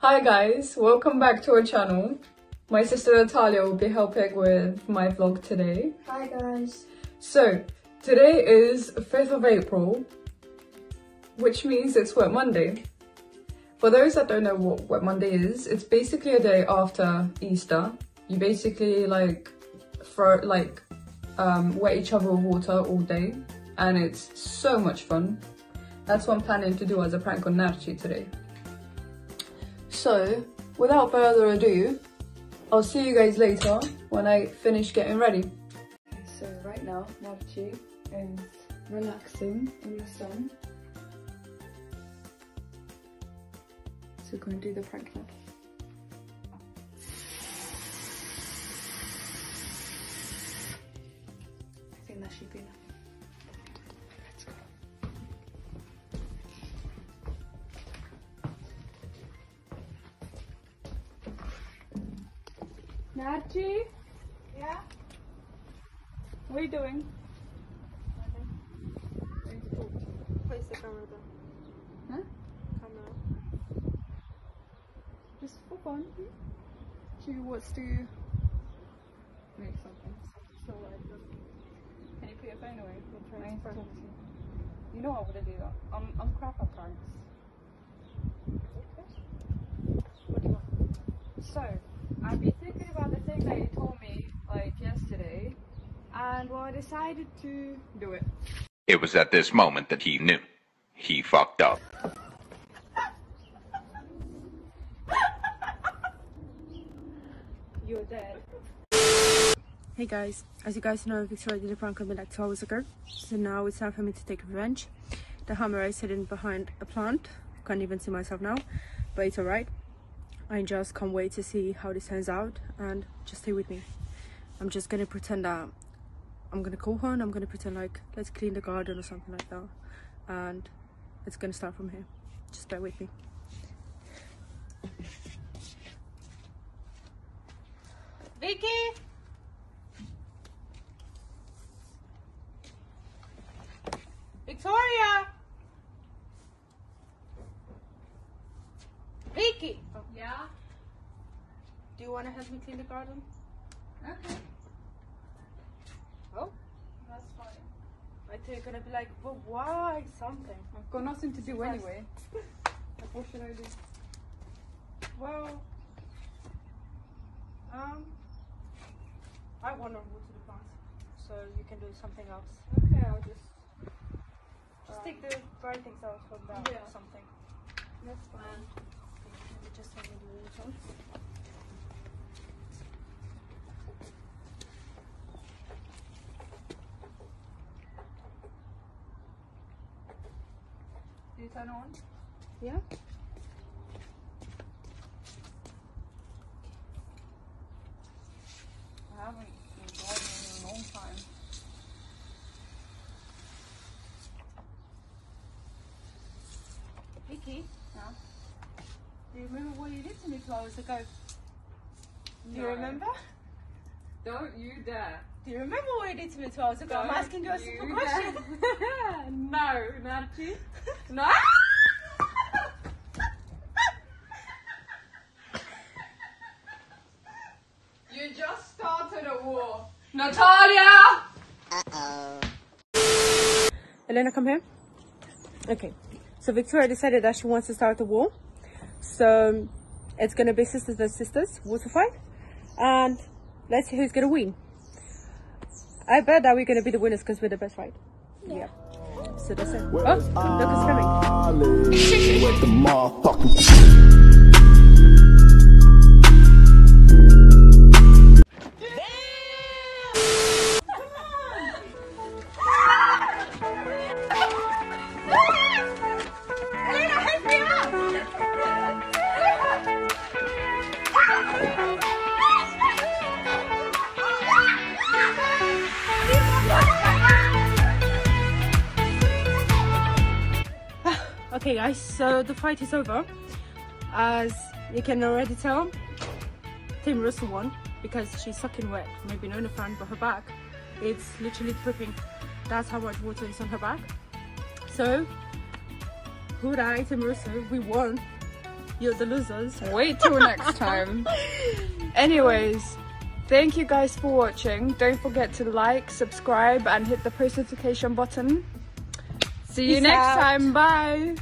Hi guys, welcome back to our channel. My sister Natalia will be helping with my vlog today. Hi guys. So, today is 5th of April, which means it's Wet Monday. For those that don't know what Wet Monday is, it's basically a day after Easter. You basically like throw like um, wet each other with water all day and it's so much fun. That's what I'm planning to do as a prank on Narchi today. So, without further ado, I'll see you guys later when I finish getting ready. So right now, Narchi is relaxing in the sun. So we're going to do the prank now. I think that should be enough. Nachi? Yeah? What are you doing? Place the camera down. Huh? Camera. Just for fun. She wants to make something. So like, can you put your phone away? I trying need to talk to you. You know I wouldn't do that. I'm, I'm crap at pranks. What do you want? So, I've been thinking about thing that you told me like yesterday, and well, I decided to do it. It was at this moment that he knew. He fucked up. You're dead. Hey guys, as you guys know, Victoria did a prank on me like two hours ago. So now it's time for me to take revenge. The hammer is hidden behind a plant. Can't even see myself now, but it's alright. I just can't wait to see how this turns out and just stay with me. I'm just gonna pretend that I'm gonna call her and I'm gonna pretend like let's clean the garden or something like that. And it's gonna start from here. Just bear with me. Vicky! Victoria! Vicky! Yeah? Do you wanna help me clean the garden? Okay. Oh, That's fine. I thought you're gonna be like, but why something? I've got nothing to do anyway. Like, what should I do? Well, um, I want to water the plants, so you can do something else. Okay, I'll just. Just uh, take the dry things out from that Yeah. or something. That's fine. Maybe just let me do it you turn on? Yeah. I haven't been gardening in a long time. Vicky, Yeah. Do you remember what you did to me two hours ago? Do you No. remember? Don't you dare. Do you remember what you did to me two hours ago? I'm Don't asking you a simple question. dare. no, Nachi. No. you just started a war. Natalia! Elena, come here. Okay. So Victoria decided that she wants to start a war. So it's gonna be sisters versus sisters, water fight. And let's see who's gonna win. I bet that we're gonna be the winners because we're the best, right? Yeah. So that's it. Oh, look who's coming. Okay guys, so the fight is over. As you can already tell, Team Russell won because she's sucking wet. Maybe not in the front, but her back, it's literally dripping. That's how much water is on her back. So, who died? Team Russell, we won. You're the losers. Wait till next time. Anyways, thank you guys for watching. Don't forget to like, subscribe, and hit the post notification button. See you Peace next out. time. Bye.